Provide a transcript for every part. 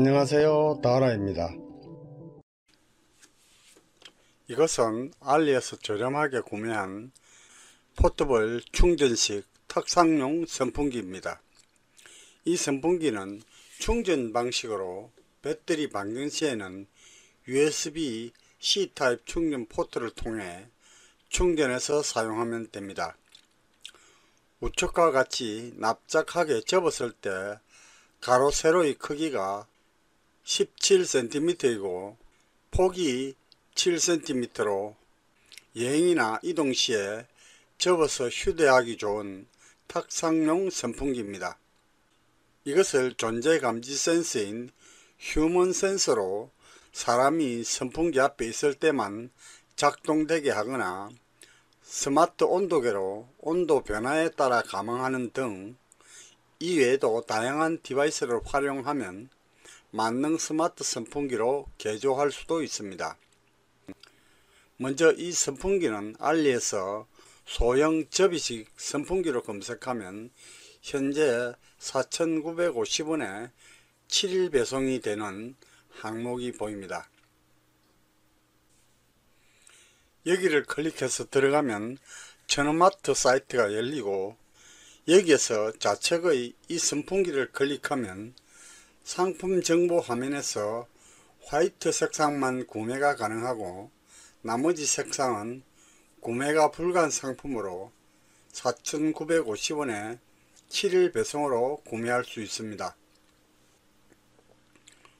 안녕하세요. 다하라입니다. 이것은 알리에서 저렴하게 구매한 포트볼 충전식 탁상용 선풍기입니다. 이 선풍기는 충전 방식으로 배터리 방전 시에는 USB C타입 충전 포트를 통해 충전해서 사용하면 됩니다. 우측과 같이 납작하게 접었을 때 가로 세로의 크기가 17cm이고 폭이 7cm로 여행이나 이동 시에 접어서 휴대하기 좋은 탁상용 선풍기입니다. 이것을 존재감지 센서인 휴먼 센서로 사람이 선풍기 앞에 있을 때만 작동되게 하거나 스마트 온도계로 온도 변화에 따라 감항하는 등 이외에도 다양한 device를 활용하면 만능 스마트 선풍기로 개조할 수도 있습니다. 먼저 이 선풍기는 알리에서 소형 접이식 선풍기로 검색하면 현재 4,950원에 7일 배송이 되는 항목이 보입니다. 여기를 클릭해서 들어가면 천원마트 사이트가 열리고 여기에서 좌측의 이 선풍기를 클릭하면 상품 정보 화면에서 화이트 색상만 구매가 가능하고 나머지 색상은 구매가 불가한 상품으로 4,950원에 7일 배송으로 구매할 수 있습니다.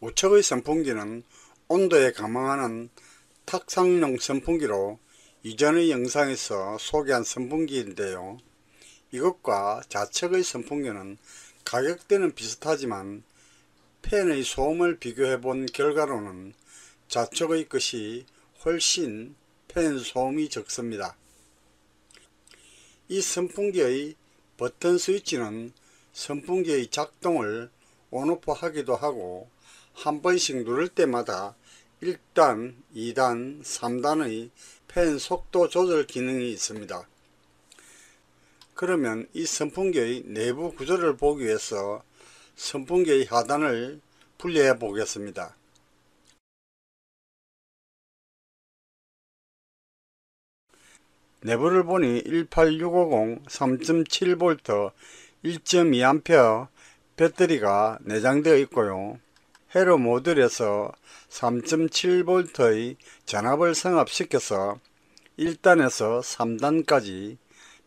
우측의 선풍기는 온도에 감항하는 탁상용 선풍기로 이전의 영상에서 소개한 선풍기인데요. 이것과 좌측의 선풍기는 가격대는 비슷하지만 팬의 소음을 비교해 본 결과로는 좌측의 것이 훨씬 팬 소음이 적습니다. 이 선풍기의 버튼 스위치는 선풍기의 작동을 온오프 하기도 하고 한 번씩 누를 때마다 1단, 2단, 3단의 팬 속도 조절 기능이 있습니다. 그러면 이 선풍기의 내부 구조를 보기 위해서 선풍기의 하단을 분리해 보겠습니다. 내부를 보니 18650 3.7V 1.2A 배터리가 내장되어 있고요. 헤로 모듈에서 3.7V의 전압을 성합시켜서 1단에서 3단까지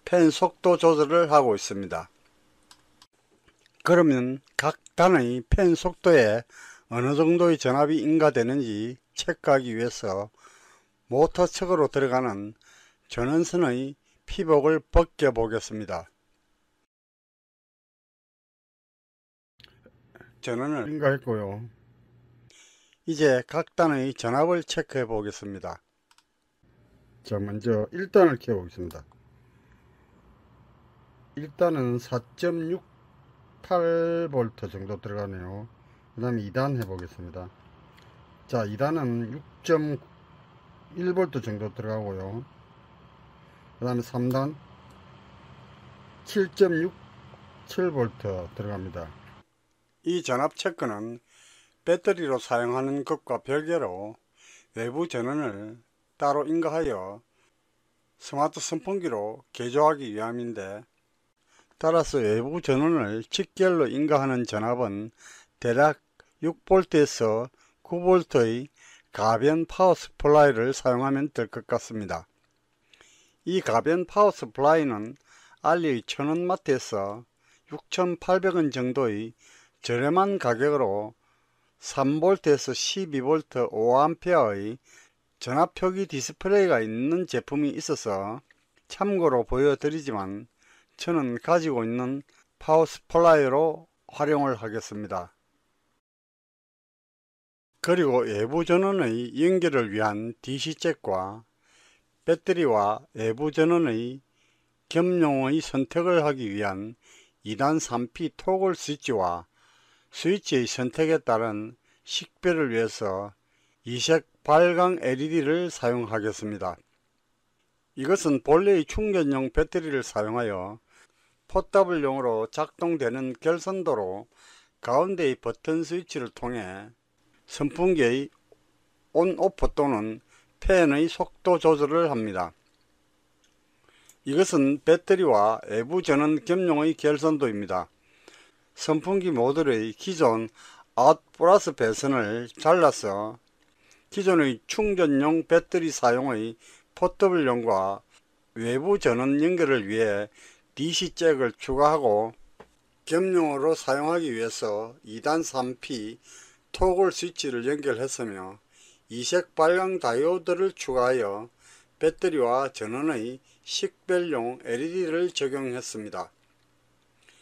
팬 속도 조절을 하고 있습니다. 그러면 각 단의 팬 속도에 어느 정도의 전압이 인가되는지 체크하기 위해서 모터 측으로 들어가는 전원선의 피복을 벗겨 보겠습니다. 전원을 인가했고요. 이제 각 단의 전압을 체크해 보겠습니다. 자 먼저 1단을 켜 보겠습니다. 1단은 4.68V 정도 들어가네요. 그 다음에 2단 해보겠습니다. 자 2단은 6.1V 정도 들어가고요. 그 다음에 3단 7.67V 들어갑니다. 이 전압 체크는 배터리로 사용하는 것과 별개로 외부 전원을 따로 인가하여 스마트 선풍기로 개조하기 위함인데 따라서 외부 전원을 직결로 인가하는 전압은 대략 6V에서 9V의 가변 power supply를 사용하면 될 것 같습니다. 이 가변 power supply는 알리 천원 마트에서 6,800원 정도의 저렴한 가격으로 3V에서 12V 5A의 전압 표기 디스플레이가 있는 제품이 있어서 참고로 보여드리지만 저는 가지고 있는 power supply로 활용을 하겠습니다. 그리고 외부 전원의 연결을 위한 DC잭과 배터리와 외부 전원의 겸용의 선택을 하기 위한 2단 3P 토글 스위치와 스위치의 선택에 따른 식별을 위해서 이색 발광 LED를 사용하겠습니다. 이것은 본래의 충전용 배터리를 사용하여 portable용으로 작동되는 결선도로 가운데의 버튼 스위치를 통해 선풍기의 on off 또는 팬의 속도 조절을 합니다. 이것은 배터리와 외부 전원 겸용의 결선도입니다. 선풍기 모듈의 기존 아웃 플러스 배선을 잘라서 기존의 충전용 배터리 사용의 포터블용과 외부 전원 연결을 위해 DC 잭을 추가하고 겸용으로 사용하기 위해서 2단 3P 토글 스위치를 연결했으며 이색 발광 다이오드를 추가하여 배터리와 전원의 식별용 LED를 적용했습니다.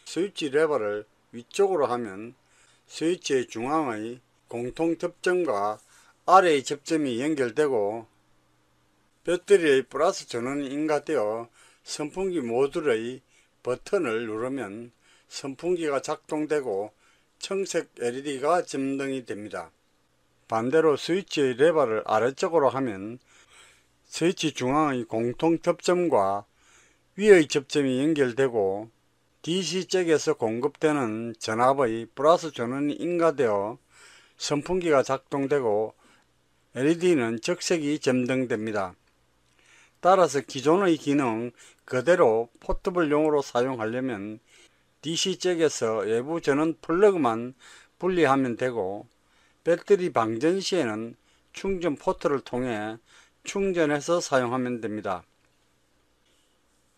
스위치 레버를 위쪽으로 하면 스위치의 중앙의 공통 접점과 아래의 접점이 연결되고 배터리의 플러스 전원이 인가되어 선풍기 모듈의 버튼을 누르면 선풍기가 작동되고 청색 LED가 점등이 됩니다. 반대로 스위치의 레버를 아래쪽으로 하면 스위치 중앙의 공통 접점과 위의 접점이 연결되고 DC 잭에서 공급되는 전압의 플러스 전원이 인가되어 선풍기가 작동되고 LED는 적색이 점등됩니다. 따라서 기존의 기능 그대로 portable용으로 사용하려면 DC 잭에서 외부 전원 플러그만 분리하면 되고 배터리 방전 시에는 충전 포트를 통해 충전해서 사용하면 됩니다.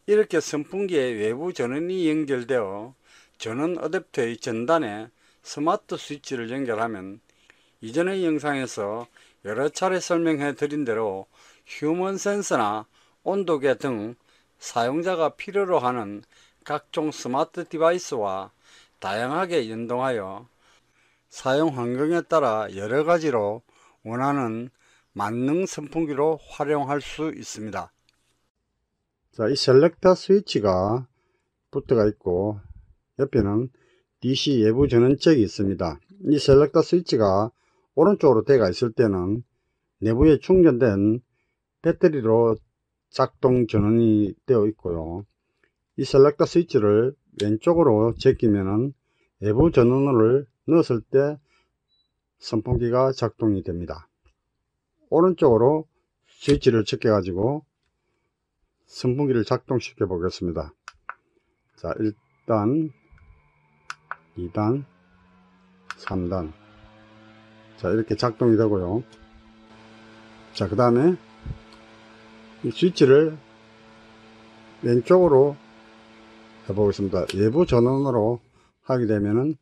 이렇게 선풍기에 외부 전원이 연결되어 전원 어댑터의 전단에 스마트 스위치를 연결하면 이전의 영상에서 여러 차례 설명해 드린 대로 human 센서나 온도계 등 사용자가 필요로 하는 각종 smart device와 다양하게 연동하여 사용 환경에 따라 여러 가지로 원하는 만능 선풍기로 활용할 수 있습니다. 자, 이 selector 스위치가 붙어가 있고 옆에는 DC 외부 전원잭이 있습니다. 이 selector 스위치가 오른쪽으로 되어 있을 때는 내부에 충전된 배터리로 작동 전원이 되어 있고요. 이 selector 스위치를 왼쪽으로 제끼면은 외부 전원을 넣었을 때 선풍기가 작동이 됩니다. 오른쪽으로 스위치를 제껴 가지고 선풍기를 작동시켜 보겠습니다. 자, 1단, 2단, 3단. 자, 이렇게 작동이 되고요. 자, 그 다음에 이 스위치를 왼쪽으로 해보겠습니다. 외부 전원으로 하게 되면은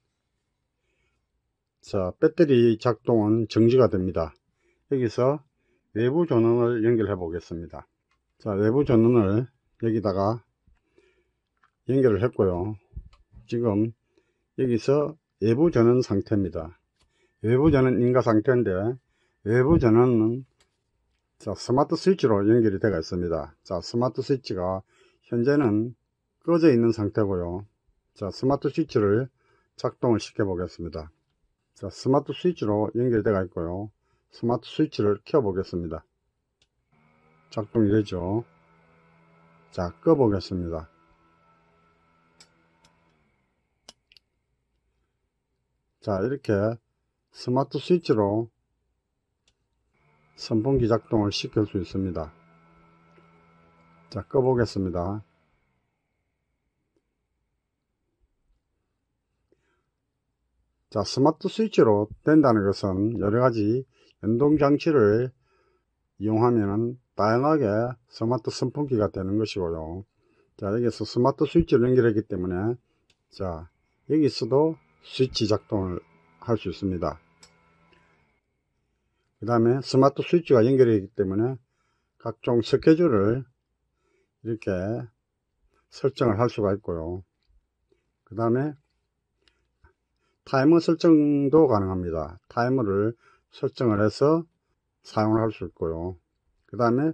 자 배터리 작동은 정지가 됩니다. 여기서 외부 전원을 연결해 보겠습니다. 자 외부 전원을 여기다가 연결을 했고요. 지금 여기서 외부 전원 상태입니다. 외부 전원 인가 상태인데 외부 전원은 자 스마트 스위치로 연결이 되어 있습니다. 자 스마트 스위치가 현재는 꺼져 있는 상태고요. 자, 스마트 스위치를 작동을 시켜 보겠습니다. 자, 스마트 스위치로 연결되어 있고요. 스마트 스위치를 켜 보겠습니다. 작동이 되죠. 자, 꺼 보겠습니다. 자, 이렇게 스마트 스위치로 선풍기 작동을 시킬 수 있습니다. 자, 꺼 보겠습니다. 자, 스마트 스위치로 된다는 것은 여러가지 연동장치를 이용하면 다양하게 스마트 선풍기가 되는 것이고요. 자, 여기서 스마트 스위치를 연결했기 때문에 자, 여기서도 스위치 작동을 할 수 있습니다. 그 다음에 스마트 스위치가 연결되기 때문에 각종 스케줄을 이렇게 설정을 할 수가 있고요. 그 다음에 타이머 설정도 가능합니다. 타이머를 설정을 해서 사용을 할 수 있고요. 그 다음에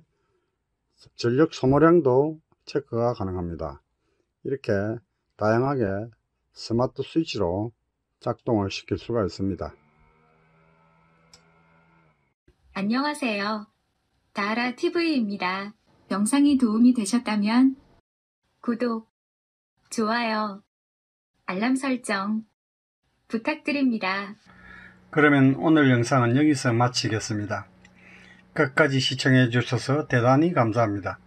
전력 소모량도 체크가 가능합니다. 이렇게 다양하게 스마트 스위치로 작동을 시킬 수가 있습니다. 안녕하세요. 다하라 TV입니다. 영상이 도움이 되셨다면 구독, 좋아요, 알람 설정 부탁드립니다. 그러면 오늘 영상은 여기서 마치겠습니다. 끝까지 시청해 주셔서 대단히 감사합니다.